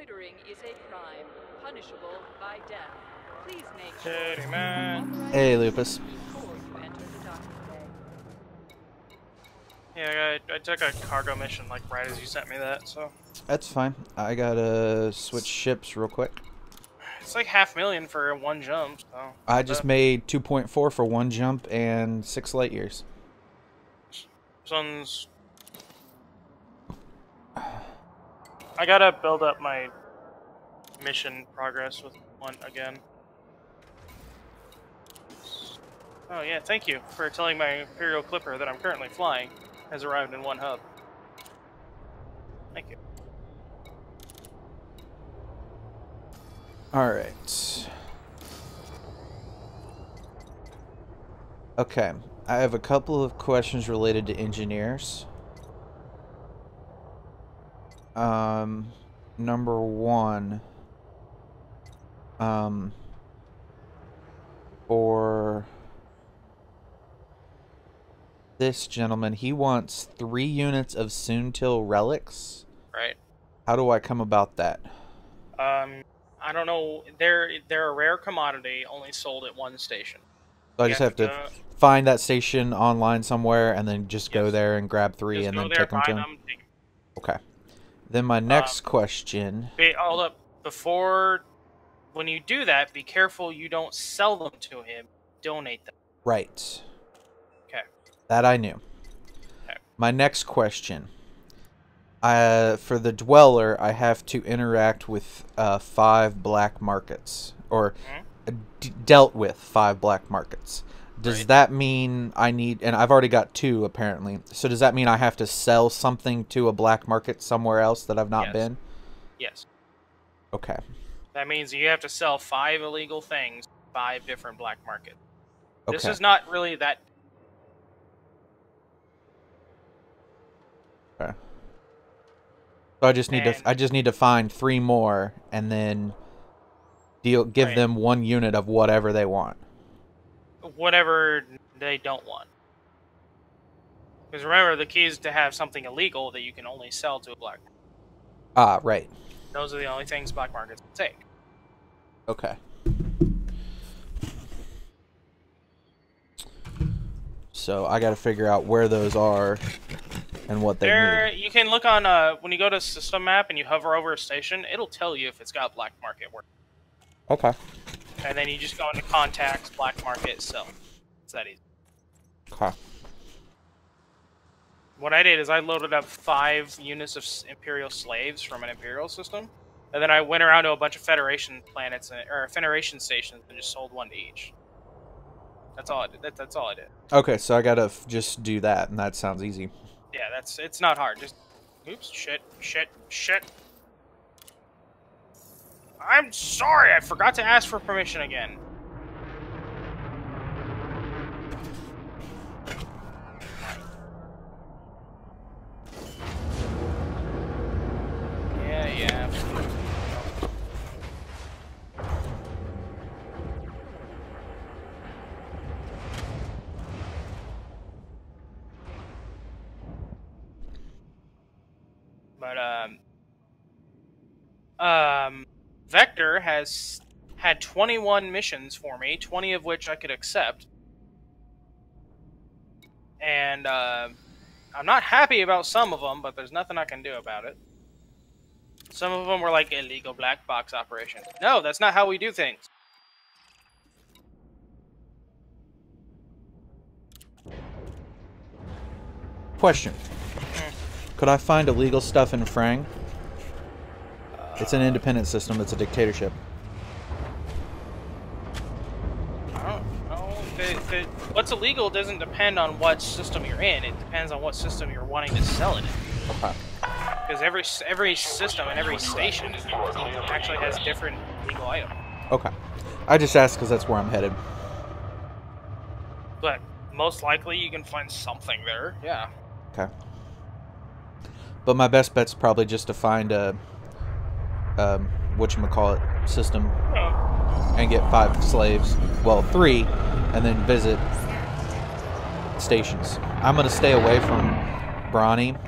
is a crime punishable by death. Please make sure Shitty man. Hey, Leapus. before you enter the docking bay. Yeah, I, I took a cargo mission like right as you sent me that, so That's fine. I gotta switch ships real quick. it's like half million for one jump. So I just made 2.4 for one jump and six light years. This I gotta build up my mission progress with one again. Oh yeah, thank you for telling my Imperial Clipper that I'm currently flying has arrived in one hub. Thank you. All right. Okay, I have a couple of questions related to engineers. Um, number one. Um, for this gentleman, he wants three units of Soontill relics. Right. How do I come about that? Um, I don't know. They're they're a rare commodity, only sold at one station. So I just have to go- find that station online somewhere and then just go there and grab three just and then there, take them to him. them. Take, Okay. Then my next Um, question. wait, hold up. Before, when you do that, be careful you don't sell them to him. Donate them. Right. Okay. That I knew. Okay. My next question. Uh, for the dweller, I have to interact with uh, five black markets, or uh, d- dealt with five black markets. Does Right. that mean I need, and I've already got two apparently. So does that mean I have to sell something to a black market somewhere else that I've not Yes. been? Yes. Okay. That means you have to sell five illegal things, five different black markets. Okay. This is not really that. Okay. So I just need And- to I just need to find three more and then deal give Right. them one unit of whatever they want. Whatever they don't want. Because remember, the key is to have something illegal that you can only sell to a black. Ah, right. Those are the only things black markets can take. Okay. So I got to figure out where those are and what they There, need. you can look on uh, when you go to system map and you hover over a station, it'll tell you if it's got black market work, Okay. And then you just go into contacts, black market, sell. It's that easy. Okay. What I did is I loaded up five units of Imperial slaves from an Imperial system, and then I went around to a bunch of Federation planets and, or Federation stations and just sold one to each. That's all I did. That, that's all I did. Okay, so I got to f- just do that and that sounds easy. Yeah, that's it's not hard. Just oops, shit, shit, shit. I'm sorry, I forgot to ask for permission again. But um, um, Vector has had 21 missions for me, 20 of which I could accept. And uh, I'm not happy about some of them, but there's nothing I can do about it. Some of them were like illegal black box operations. No, that's not how we do things. Question. Could I find illegal stuff in Frang? It's an independent system. It's a dictatorship. I don't know. The, the, what's illegal doesn't depend on what system you're in. It depends on what system you're wanting to sell it in. Okay. Because every every system and every station actually has different legal items. Okay. I just asked because that's where I'm headed. But most likely you can find something there. Yeah. Okay. But my best bet's probably just to find a, um, whatchamacallit system Uh, and get five slaves. Well, three, and then visit stations. I'm going to stay away from Brani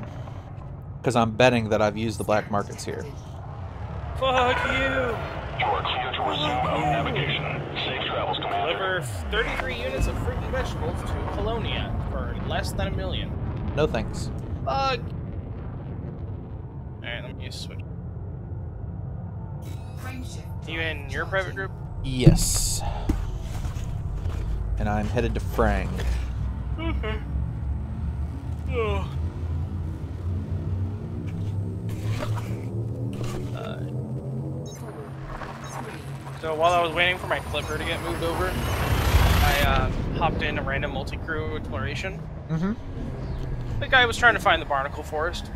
because I'm betting that I've used the black markets here. Fuck you! You are clear to resume out navigation. Safe travels, Commander. Deliver 33 units of fruit and vegetables to Colonia for less than a million. No thanks. Fuck! Alright, let me just switch. You in your private group? Yes. And I'm headed to Frang. Oh. Uh, so while I was waiting for my clipper to get moved over, I uh, hopped in a random multi-crew exploration. Mm-hmm. The guy was trying to find the barnacle forest.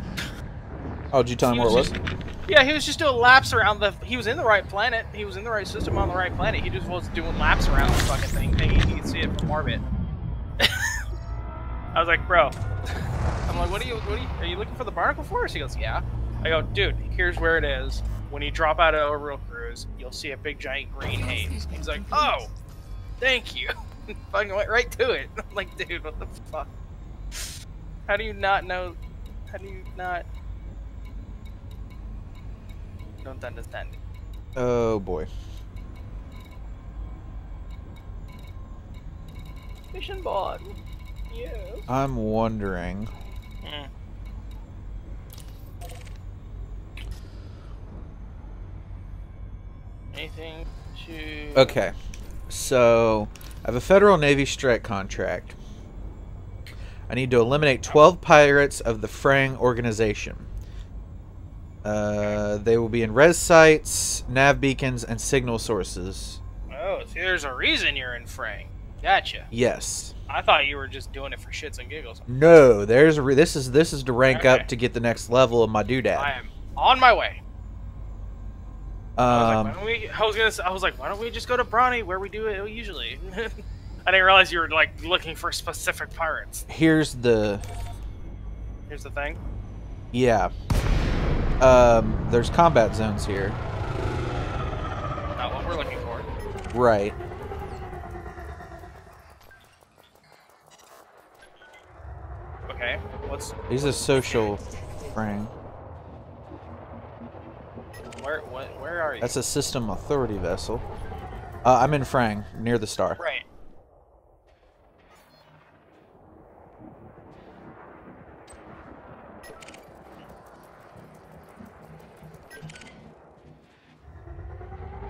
Oh, did you tell him where it was? just- Yeah, he was just doing laps around the. He was in the right planet. He was in the right system on the right planet. He just was doing laps around the fucking thing, thinking he could see it from orbit. I was like, bro. I'm like, what are you? What are you? Are you looking for the barnacle forest? He goes, yeah. I go, dude. Here's where it is. When you drop out of Orbital Cruise, you'll see a big giant green haze. He's like, oh, thank you. Fucking went right to it. I'm like, dude, what the fuck? How do you not know? How do you not? Don't understand. Oh boy. Mission board. Yes. I'm wondering. Mm. Anything to? Okay. So, I have a Federal Navy strike contract. I need to eliminate 12 pirates of the Frang organization. Uh, they will be in res sites, nav beacons, and signal sources. Oh, see, there's a reason you're in Frang. Gotcha. Yes. I thought you were just doing it for shits and giggles. No, there's a re- this is this is to rank Okay. up to get the next level of my doodad. I am on my way. I was, Um, like, why don't we, I was gonna. I was like, why don't we just go to Brani where we do it usually? I didn't realize you were like looking for specific pirates. here's the Here's the thing. yeah. Um, there's combat zones here. Not what we're looking for. Right. Okay. What's These a social Frang. where? What? Where are you? That's a system authority vessel. Uh, I'm in Frang, near the star. right.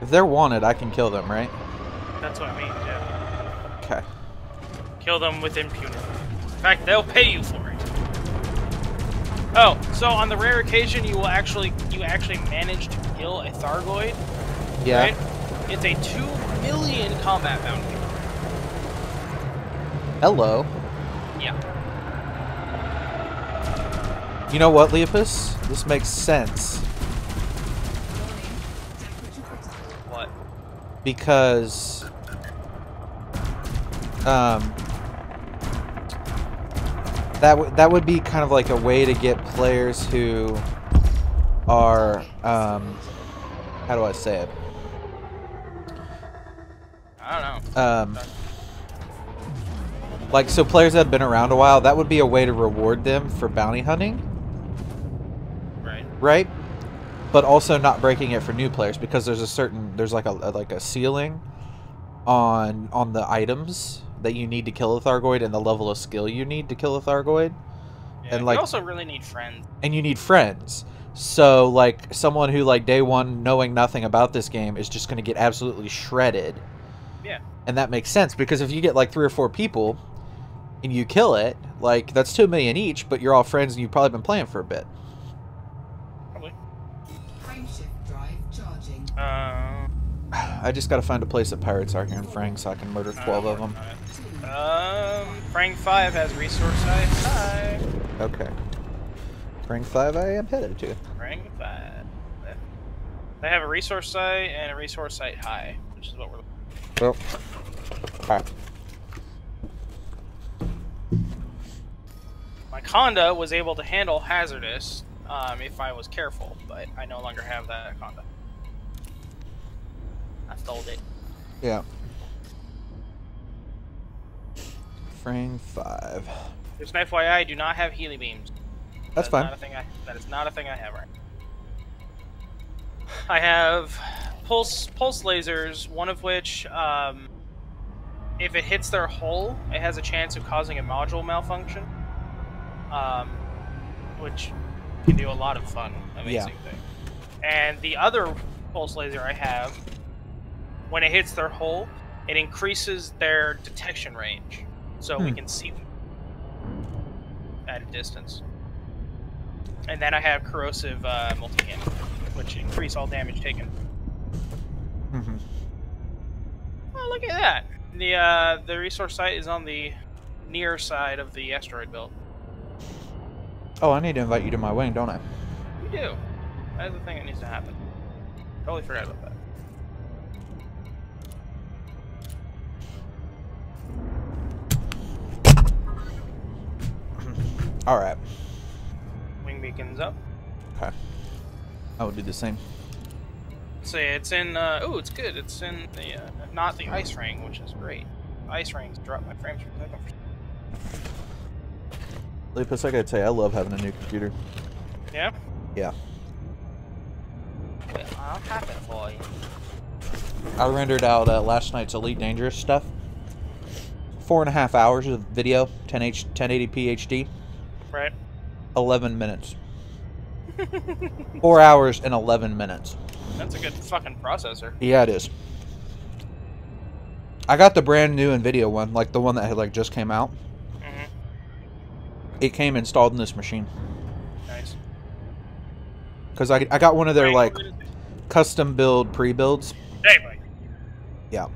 If they're wanted, I can kill them, right? That's what I mean. Yeah. Okay. Kill them with impunity. In fact, they'll pay you for it. Oh, so on the rare occasion you will actually you actually manage to kill a Thargoid, Yeah. right? It's a two million combat bounty. Hello. Yeah. You know what, Leapus? This makes sense What? Because um that would that would be kind of like a way to get players who are um how do I say it? I don't know. Um like so players that have been around a while, that would be a way to reward them for bounty hunting. Right. right? But also not breaking it for new players because there's a certain there's like a like a ceiling on on the items that you need to kill a Thargoid and the level of skill you need to kill a Thargoid, Yeah, And, like- you also really need friends. and you need friends. So like someone who like day one knowing nothing about this game is just going to get absolutely shredded. Yeah. And that makes sense because if you get like three or four people and you kill it, like that's two million each, but you're all friends and you've probably been playing for a bit. Frameshift drive charging. Um. I just got to find a place that pirates are here in Frang so I can murder 12 of them. Um. Frang Five has resource site. Hi. Okay. Frang 5 I am headed to. Frang Five. They have a resource site and a resource site high, which is what we're. Well, hi. My Conda was able to handle hazardous um, if I was careful, but I no longer have that Conda. I stole it. Yeah. Frang 5. Just an FYI, I do not have Healy beams. That's That fine. Not a thing I, that is not a thing I have right. I have pulse pulse lasers, one of which, um, if it hits their hull, it has a chance of causing a module malfunction, um, which can do a lot of fun, amazing thing. And the other pulse laser I have, when it hits their hull, it increases their detection range, so we Hmm. can see them at a distance. And then I have corrosive uh, multi-cannon, which increase all damage taken. Mhm. Oh, look at that! The uh, the resource site is on the near side of the asteroid belt. Oh, I need to invite you to my wing, don't I? You do. That is the thing that needs to happen. Totally forgot about that. All right. Wing beacons up. Okay. I will do the same. So yeah, it's in. Uh, oh, it's good. It's in the uh, not the ice ring, which is great. Ice rings drop my frames per second. Leapus, I gotta tell you, I love having a new computer. Yeah. Yeah. Well, I'll have it for you. I rendered out uh, last night's Elite Dangerous stuff. Four and a half hours of video, 10H, 1080p HD, Right. 11 minutes. Four hours and 11 minutes. That's a good fucking processor. Yeah, it is. I got the brand new NVIDIA one, like the one that had like just came out. It came installed in this machine Nice. because I, I got one of their Frang like custom build pre builds. Hey, buddy. Yeah.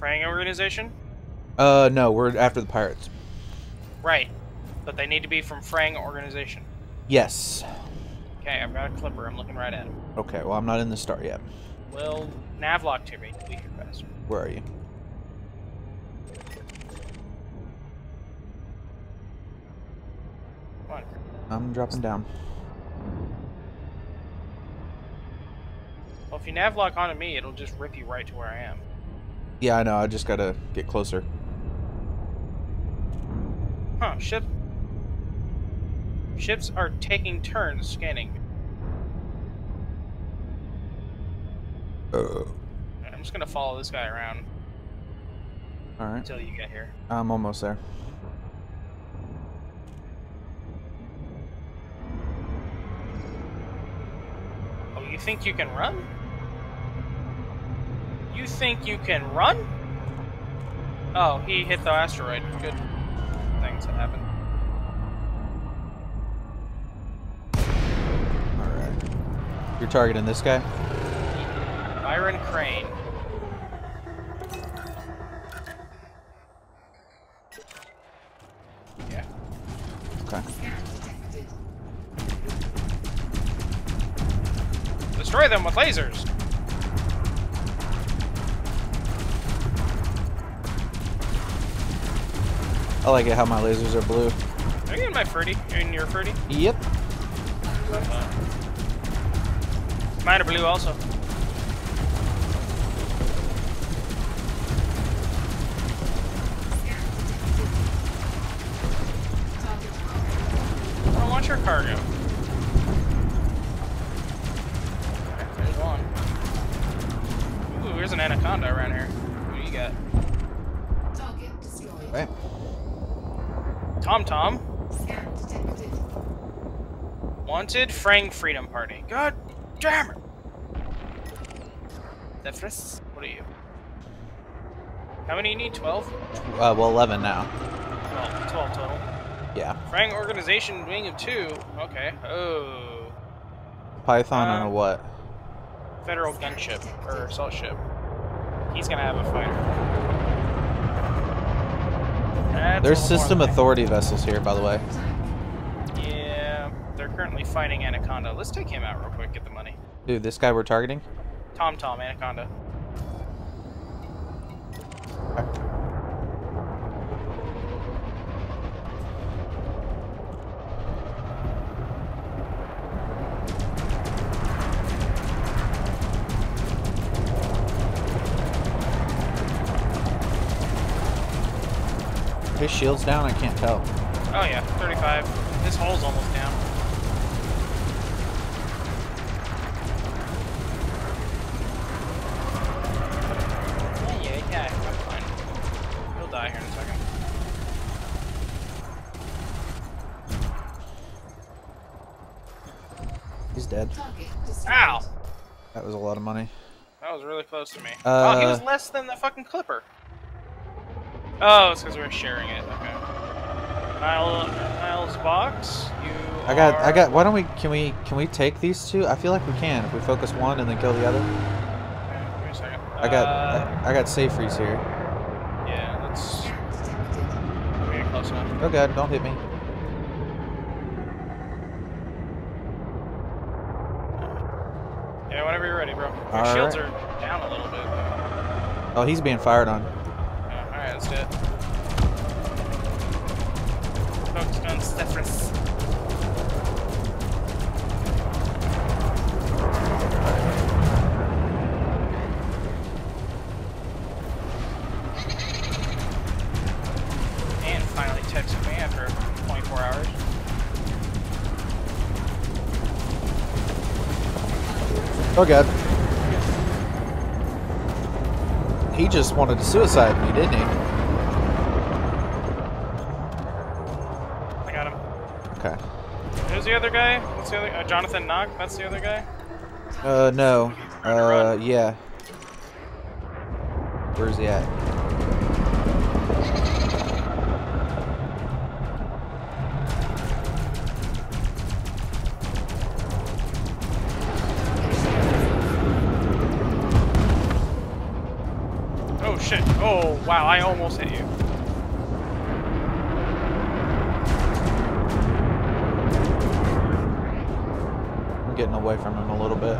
Frang organization. Uh, no, we're after the pirates. Right. But they need to be from Frang organization. Yes. Okay, I've got a clipper. I'm looking right at him. Okay. Well, I'm not in the star yet. Well, navlock to me, bastard. Where are you? Come on. I'm dropping down. Well, if you navlock onto me, it'll just rip you right to where I am. Yeah, I know. I just gotta get closer. Huh, ship. Ships are taking turns scanning. Uh, I'm just gonna follow this guy around all right. until you get here. I'm almost there. Think you can run? You think you can run? Oh, he hit the asteroid. Good things that happen. All right. You're targeting this guy. Byron Crane. With lasers! I like it how my lasers are blue. Are you in my fruity? In your fruity? Yep. Mine are blue also. I don't want your cargo. There's an anaconda around here. What do you got? Target destroyed. Right. Tom Tom. Scan detected. Wanted Frang Freedom Party. God damn it! Zephyrus, what are you? How many you need? 12? Uh, well, 11 now. Well, 12 total. Yeah. Frang Organization Wing of 2. Okay. Oh. Python on a Um, what? Federal gunship. Or assault ship. He's gonna have a fighter. That's There's system authority vessels here, by the way. Yeah, they're currently fighting Anaconda. Let's take him out real quick, get the money. Dude, this guy we're targeting? Tom Tom, Anaconda. his shield's down, I can't tell. Oh yeah, 35. His hole's almost down. Yeah, yeah. He'll die here in a second. He's dead. Ow! That was a lot of money. That was really close to me. Uh, oh, he uh, was less than the fucking clipper. Oh, it's because we're sharing it. Okay. Nile, Niles box. You. I got, I got. Why don't we? Can we? Can we take these two? I feel like we can if we focus one and then kill the other. Okay, give me a second. I got, Uh, I, I got safe freeze here. yeah, let's Scan detected. let me get close enough. Oh god, don't hit me. Yeah, whenever you're ready, bro. Your All shields right. are down a little bit. Though. Oh, he's being fired on. Let's it. Focus on Stephens. And finally texted me after 24 hours. Oh god. He just wanted to suicide me, didn't he? I got him. Okay. Who's the other guy? What's the other? Uh, Jonathan Knock. That's the other guy. Uh, no. Uh, yeah. Where's he at? I almost hit you. I'm getting away from him a little bit.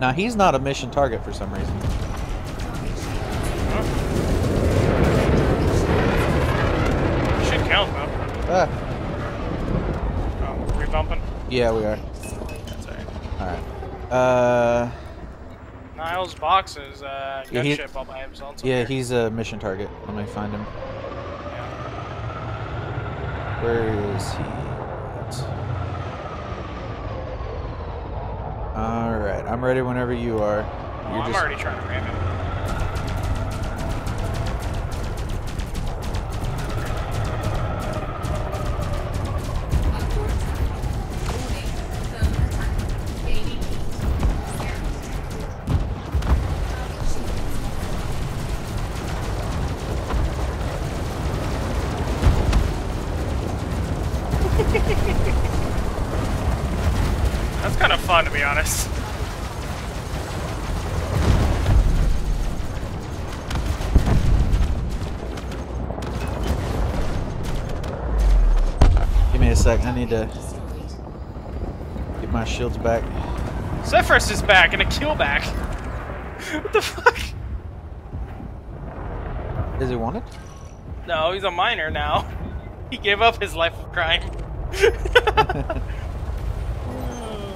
Now he's not a mission target for some reason. Ah, Oh, are we bumping? yeah, we are. That's alright. All right. Uh, Niles box is uh, Yeah, he- all by himself. yeah, he's a mission target. Let me find him. Yeah. Where is he? All right, I'm ready whenever you are. Well, You're I'm just already trying to ram him. Need to get my shields back. Zephyrus is back and a kill back. what the fuck? Is he wanted? No, he's a minor now. He gave up his life of crime. Oh,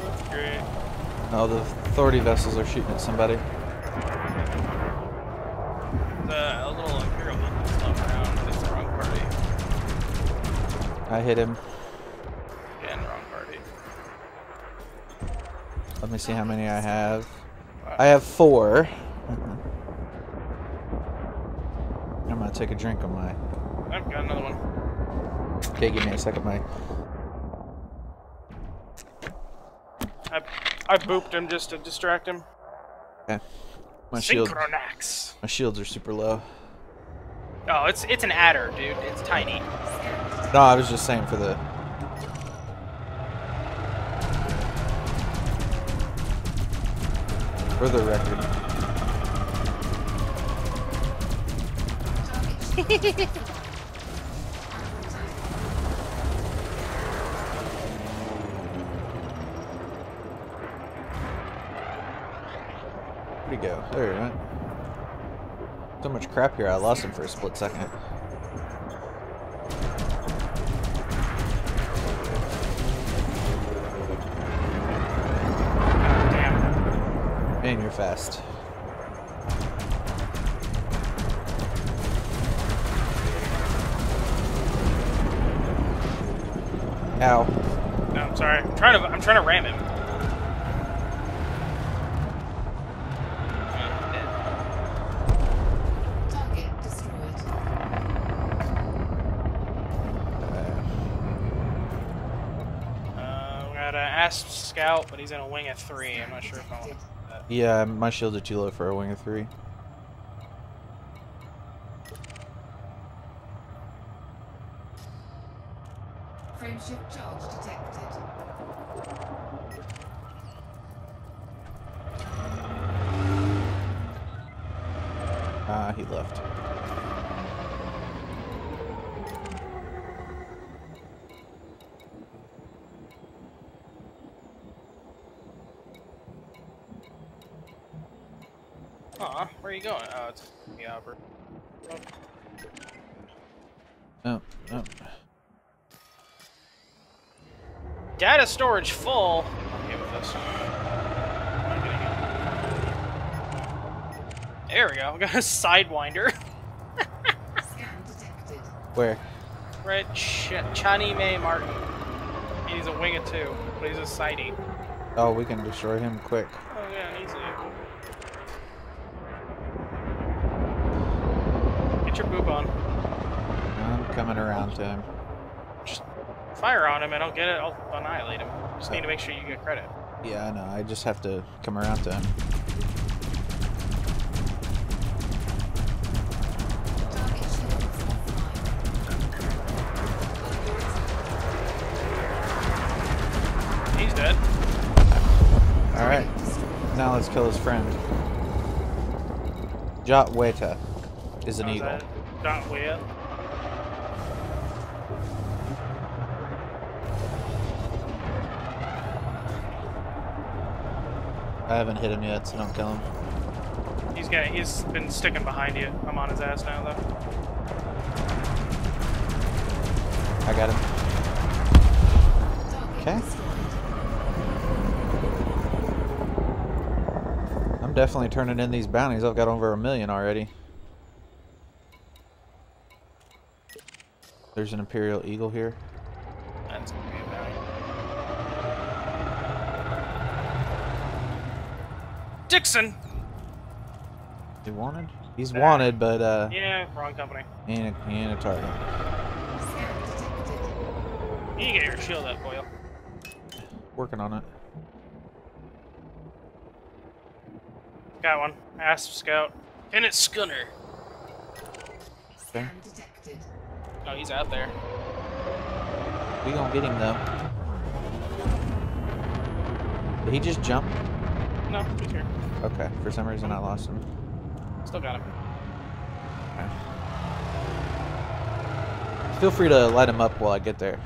that's great. Oh, the authority vessels are shooting at somebody. The a little imperial around. It's the wrong party. I hit him. Again, wrong party. Let me see how many I have. I have four. I'm gonna take a drink of my. I've got another one. Okay, give me a second. My I I booped him just to distract him. okay. My shield. Synchronax. My shields are super low. Oh, it's it's an adder, dude. It's tiny. No, I was just saying for the. For the record. Where'd he go? There he went. So much crap here, I lost him for a split second. Damn. Man, you're fast. Ow. I'm sorry. I'm trying to. I'm trying to ram him. Uh. Target destroyed. Uh, we got an Asp Scout, but he's in a wing of three. I'm not sure if I want to do that. Yeah, my shield's are too low for a wing of three. Frameshift charge detected. Ah, he left. Aw, where are you going? Oh, it's the opera. Oh, oh. Data storage full. I'm okay with this. I'm getting it. There we go. We got a sidewinder. Where? Red Ch- Chani May Martin. He's a wing of two, but he's a sidey. Oh, we can destroy him quick. Oh yeah, easy. Get your boop on. I'm coming around to him. Fire on him and I'll get it. I'll annihilate him. Just need to make sure you get credit. Yeah, I know. I just have to come around to him. Target shields offline. He's dead. All right. Now let's kill his friend. Jot Weta is an eagle. that? I haven't hit him yet, so don't kill him. He's got. He's been sticking behind you. I'm on his ass now though. I got him. Okay. I'm definitely turning in these bounties. I've got over a million already. There's an Imperial Eagle here. That's gonna be a bounty. Dixon. He wanted? He's There. wanted, but uh, Yeah, wrong company. he ain't a, he ain't a target. You get your shield up, Boyle. Working on it. Got one. Asp Scout. Bennett Scunner. Okay. Oh, he's out there. We gonna get him though. Did he just jump? No, he's here. Okay. For some reason I lost him. Still got him. Feel free to light him up while I get there.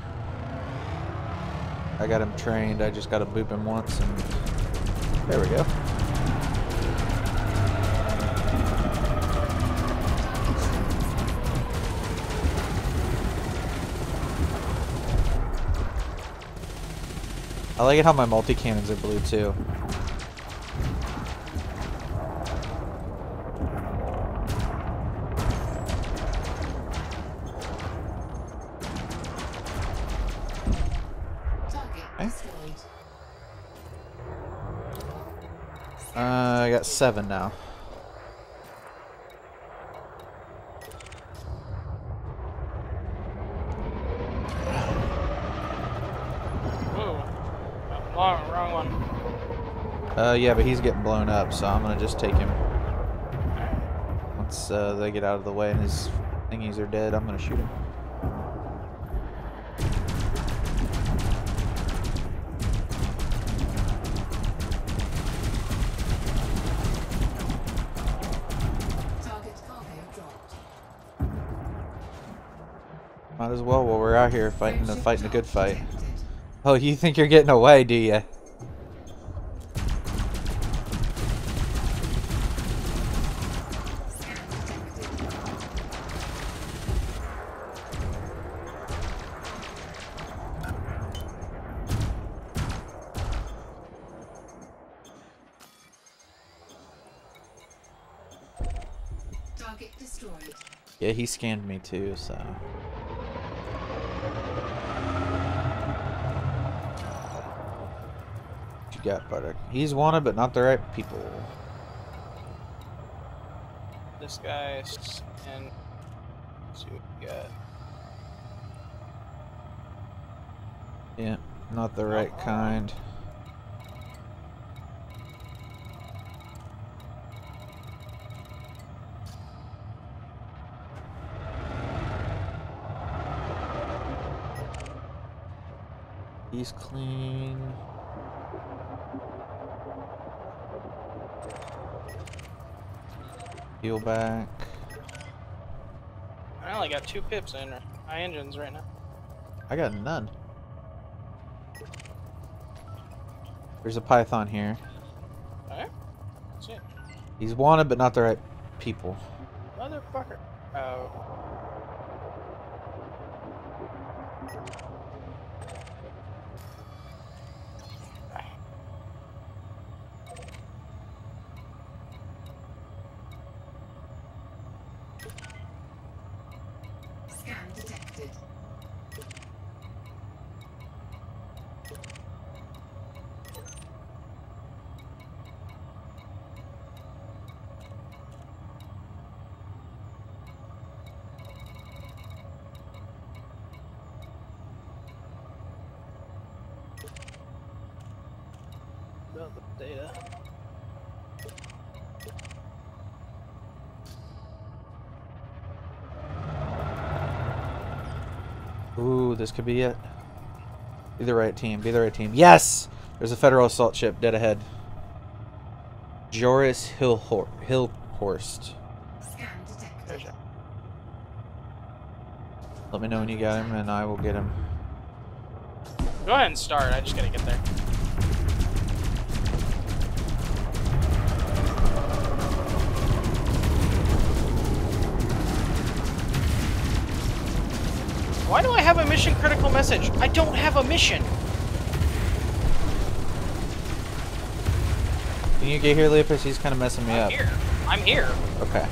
I got him trained. I just gotta boop him once and there we go. I like it how my multi cannons are blue too. Seven now. Whoa. Wrong, wrong one. Uh, yeah, but he's getting blown up, so I'm gonna just take him. Once uh, they get out of the way and his thingies are dead, I'm gonna shoot him. Out here fighting the fighting a good fight. Oh, you think you're getting away, do you? Target destroyed. Yeah, he scanned me too, so. Got butter. He's wanted, but not the right people. This guy's and see what we got. Yeah, not the right oh. kind. He's clean. Heal back. I only got two pips in my engines right now. I got none. There's a python here. Alright. That's it. He's wanted, but not the right people. Motherfucker. Oh. Scan detected. About the data. Ooh, this could be it. Be the right team. Be the right team. Yes! There's a federal assault ship dead ahead. Joris Hillhor- Hillhorst. Scan detected. There's it. Let me know when you get him, and I will get him. Go ahead and start. I just gotta get there. Have a mission critical message? I don't have a mission. Can you get here, Leopard? He's kind of messing me I'm up. here. I'm here. Okay.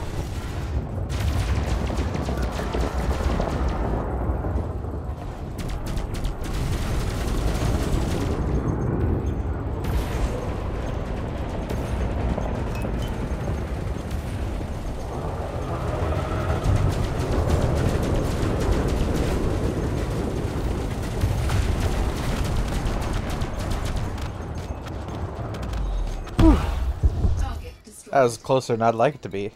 That was closer than I'd like it to be.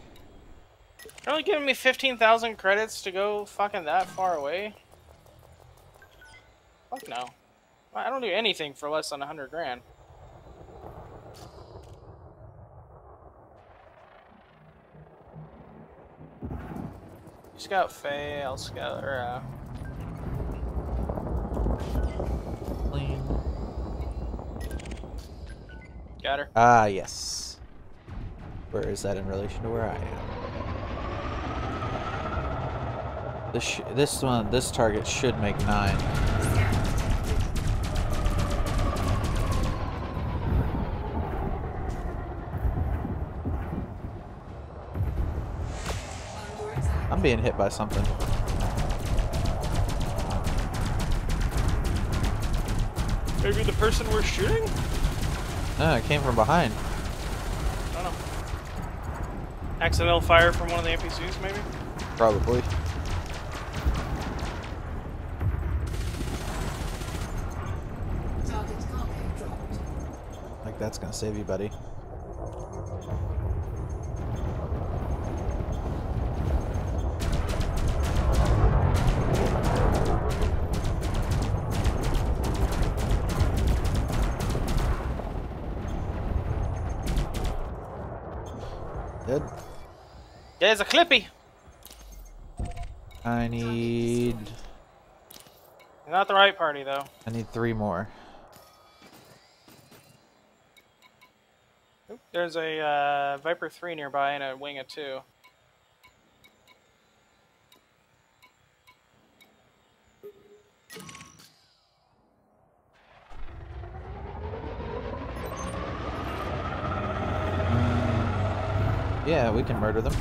You're only giving me 15,000 credits to go fucking that far away? Fuck no. I don't do anything for less than 100 grand. Scout Faye, I'll scout her. Uh, Clean. got her. Ah, yes. Where is that in relation to where I am? This sh this one, this target should make nine. Scan detected. Under attack. I'm being hit by something. Maybe the person we're shooting? No, it came from behind. I don't know. Accidental fire from one of the NPCs, maybe? Probably. Target cargo. Like that's gonna save you, buddy. There's a Clippy! I need Not the right party, though. I need three more. Oop, There's a uh, Viper 3 nearby and a Wing of 2. Yeah, we can murder them.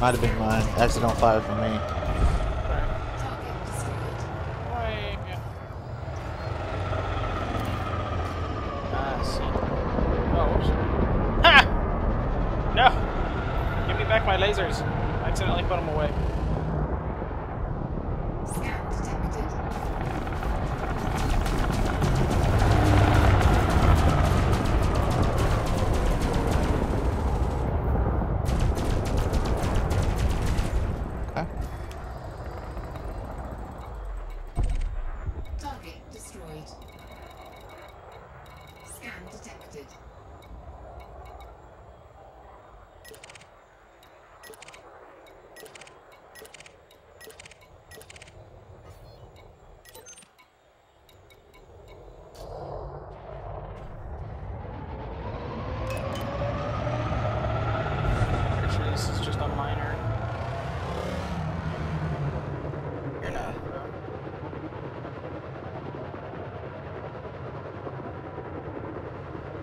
Might have been mine. Accidental fire for me. Ah. Oh. Ha! No! Give me back my lasers. I accidentally put them away.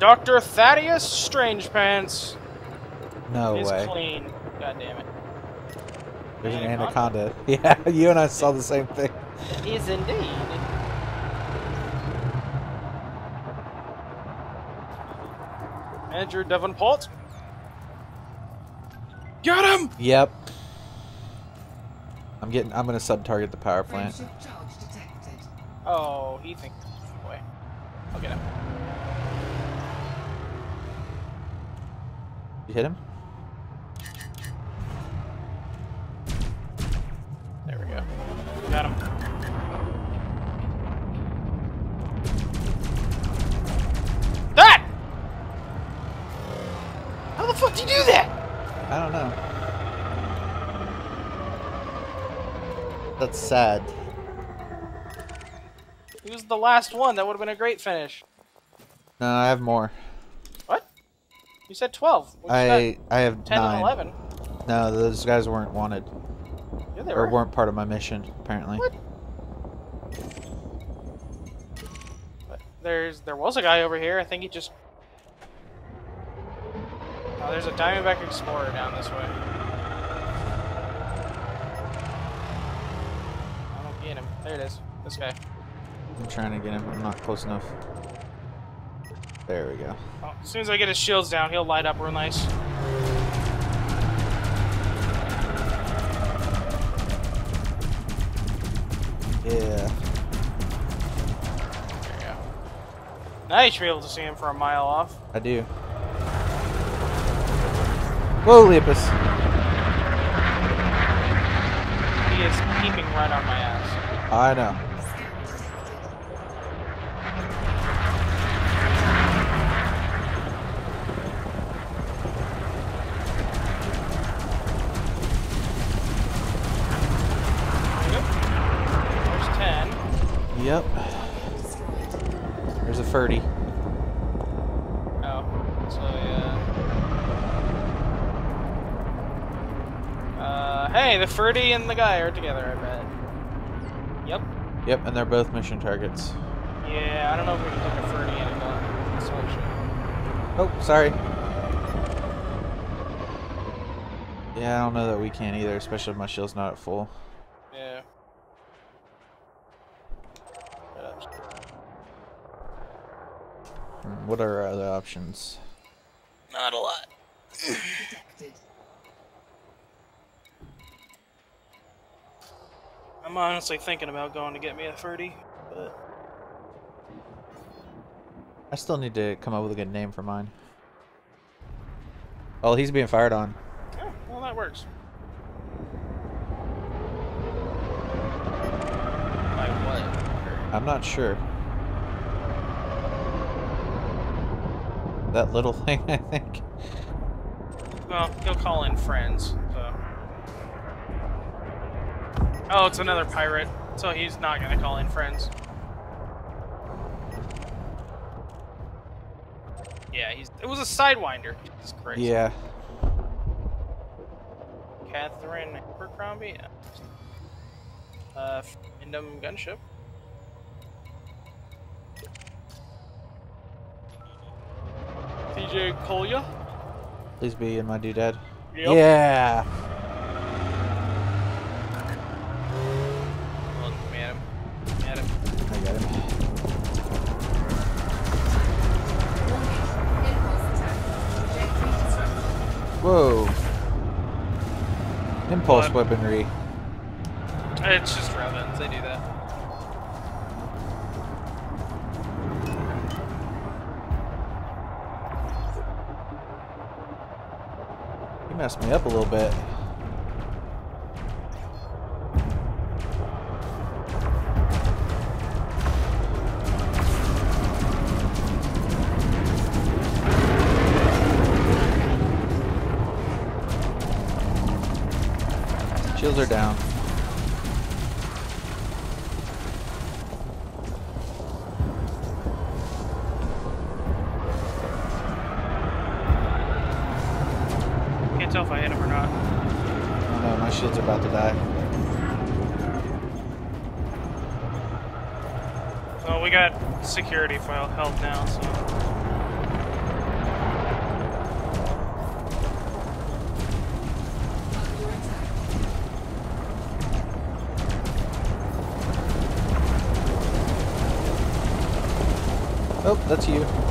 Dr. Thaddeus Strangepants No is way. clean. God damn it. There's an Anaconda? anaconda. Yeah, you and I saw the same thing. Is indeed. Andrew Davenport. Get him! Yep. I'm getting. I'm gonna sub target the power plant. Frameshift charge detected. Oh, he thinks boy. I'll get him. You hit him? There we go. Got him. That! How the fuck do you do that? I don't know. That's sad. He was the last one. That would have been a great finish. No, I have more. You said 12. We I I have got 10 nine. and 11. No, those guys weren't wanted Yeah, they or were. weren't part of my mission. Apparently. What? There's there was a guy over here. I think he just. Oh, there's a Diamondback Explorer down this way. I don't get him. There it is. This guy. I'm trying to get him. I'm not close enough. There we go. Oh, as soon as I get his shields down, he'll light up real nice. Yeah. There you go. Now you should be able to see him from a mile off. I do. Whoa, Leapus. He is peeping right on my ass. I know. Oh, so yeah. Uh, hey, the Ferdy and the guy are together, I bet. Yep. Yep, and they're both mission targets. Yeah, I don't know if we can take a Ferdy and a gun. Solution. Oh, sorry. Yeah, I don't know that we can either, especially if my shield's not at full. Yeah. Shut up. Hmm, What are our other options? Not a lot. I'm honestly thinking about going to get me a Ferdy, but I still need to come up with a good name for mine. Oh, he's being fired on. yeah, well that works. By what? I'm not sure. That little thing, I think. Well, he'll call in friends, so. Oh, it's another pirate, so he's not gonna call in friends. Yeah, he's. It was a sidewinder. Jesus Christ. Yeah. Catherine Abercrombie. Uh, Wyndham gunship. DJ Kolya. Please be in my doodad. Yep. Yeah. Whoa. Impulse weaponry. It's just messed me up a little bit. Shield's about to die. Well, we got security file held now, so. Oh, that's you.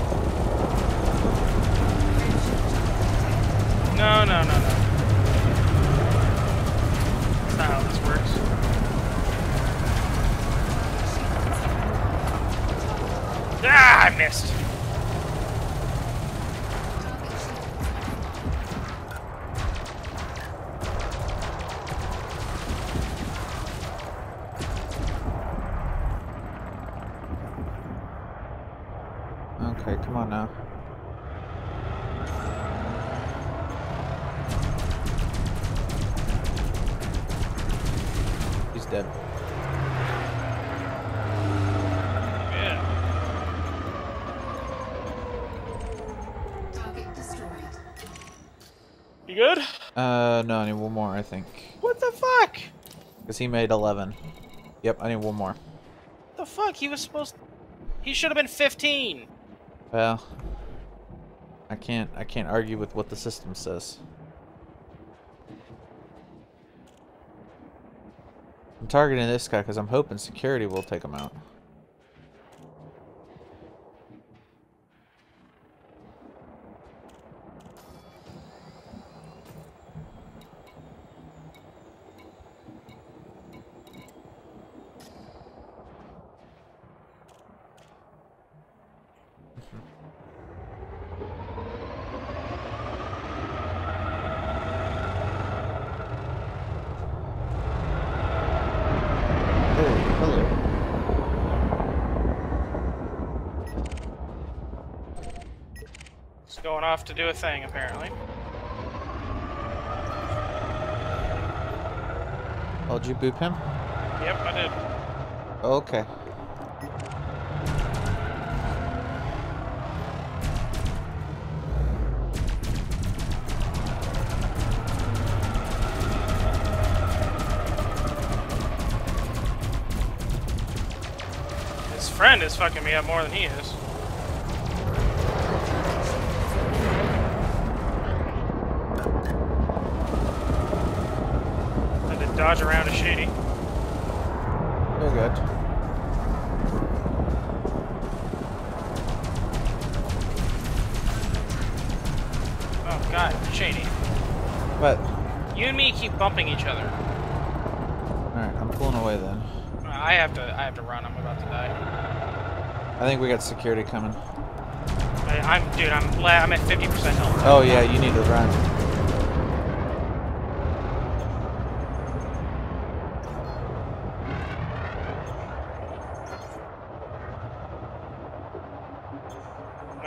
Uh, no, I need one more, I think. What the fuck? Because he made 11. Yep, I need one more. The fuck? He was supposed. He should have been 15. Well, I can't, I can't argue with what the system says. I'm targeting this guy because I'm hoping security will take him out. Oh, hello. He's going off to do a thing, apparently. Oh, did you boop him? Yep, I did. Okay. His friend is fucking me up more than he is. Dodge around a shady. You're good. Oh god, shady. But, You and me keep bumping each other. alright, I'm pulling away then. I have to. I have to run. I'm about to die. I think we got security coming. I, I'm, dude. I'm. I'm at 50% health. Oh yeah, you need to run.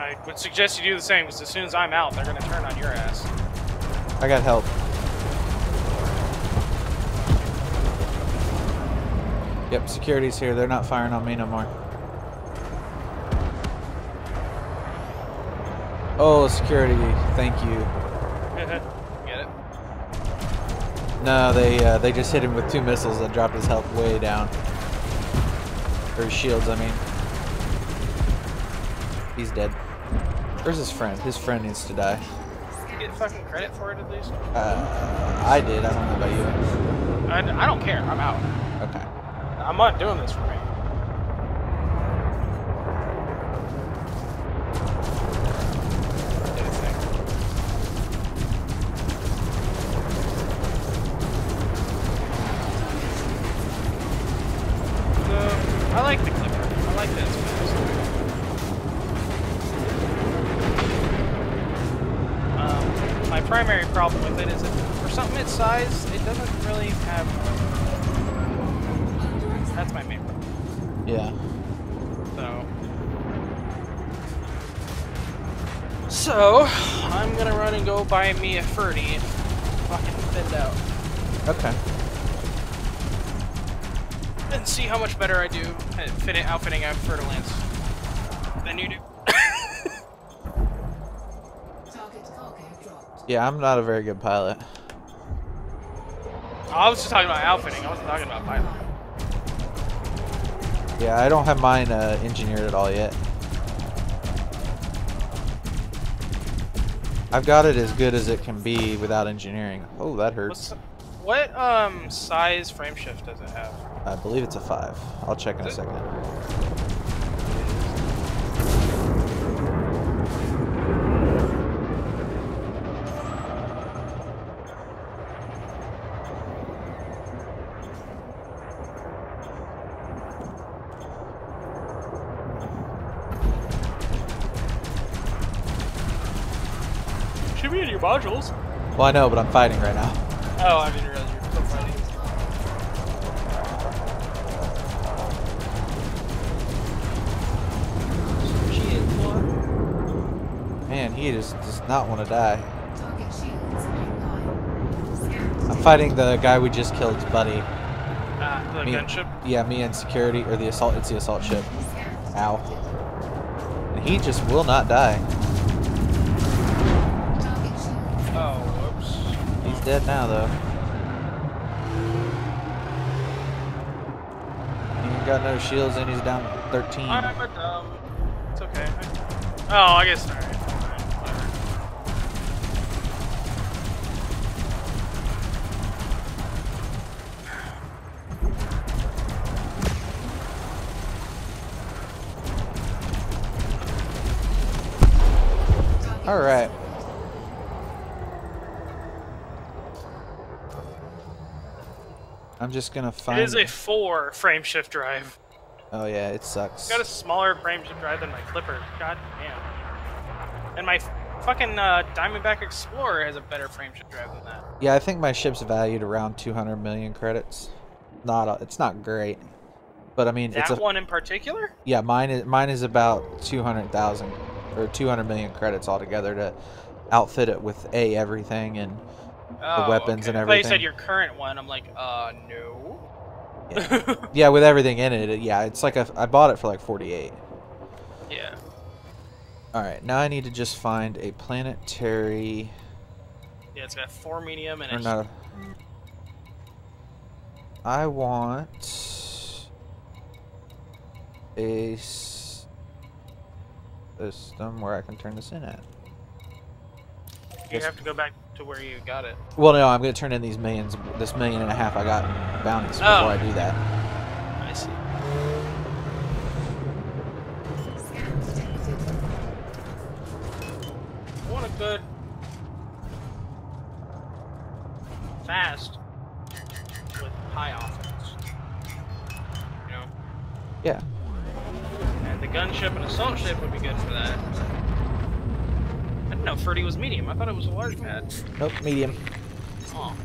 I would suggest you do the same because as soon as I'm out, they're gonna turn on your ass. I got help. Yep, security's here. They're not firing on me no more. Oh, security. Thank you. Get it? No, they uh, they just hit him with two missiles that dropped his health way down. Or his shields, I mean. He's dead. Where's his friend? His friend needs to die. You get fucking credit for it at least. Uh, I did. I don't know about you. I, I don't care. I'm out. Okay. I'm not doing this for me. Size, it doesn't really have. That's my main problem. Yeah. So. So, I'm gonna run and go buy me a Ferdy and fucking fit out. Okay. And see how much better I do at fit it, outfitting out Fer-de-Lance than you do. Target cargo dropped. Yeah, I'm not a very good pilot. I was just talking about outfitting, I wasn't talking about pilot. Yeah, I don't have mine uh, engineered at all yet. I've got it as good as it can be without engineering. Oh, that What's, hurts. what um size frame shift does it have? I believe it's a five. I'll check in a Is it? second. Should your modules. Well, I know, but I'm fighting right now. Oh, I didn't realize you were still fighting. Man, he just does not want to die. Target shields I'm fighting the guy we just killed's buddy. Ah, the Me- gunship. Yeah, me and security, or the assault. It's the assault ship. Scan. Ow. And he just will not die. Dead now, though. He ain't got no shields and he's down 13. I'm a dumb. It's okay. Oh, I guess. Alright. Alright, whatever. Target Alright. I'm just gonna find. It is a four frame shift drive. Oh yeah, it sucks. Got a smaller frame shift drive than my Clipper. God damn. And my fucking uh, Diamondback Explorer has a better frame shift drive than that. Yeah, I think my ship's valued around 200 million credits. Not, a, it's not great, but I mean, That it's a one in particular? yeah. Mine is mine is about 200,000 or 200 million credits altogether to outfit it with a everything and Oh, weapons okay. and I thought you said your current one. I'm like, uh, no. yeah, yeah with everything in it. Yeah, it's like a, I bought it for like 48. yeah. All right, now I need to just find a planetary Yeah, it's got four medium and or not. a- I want a system where I can turn this in at. You have to go back to where you got it. Well, no, I'm gonna turn in these millions, this million and a half I got in bounties before Oh. I do that. I see. I want a good, fast, with high offense. You know, Yeah. and the gunship and assault ship would be good for that. I didn't know 30 was medium. I thought it was a large pad. Nope. Medium. Oh,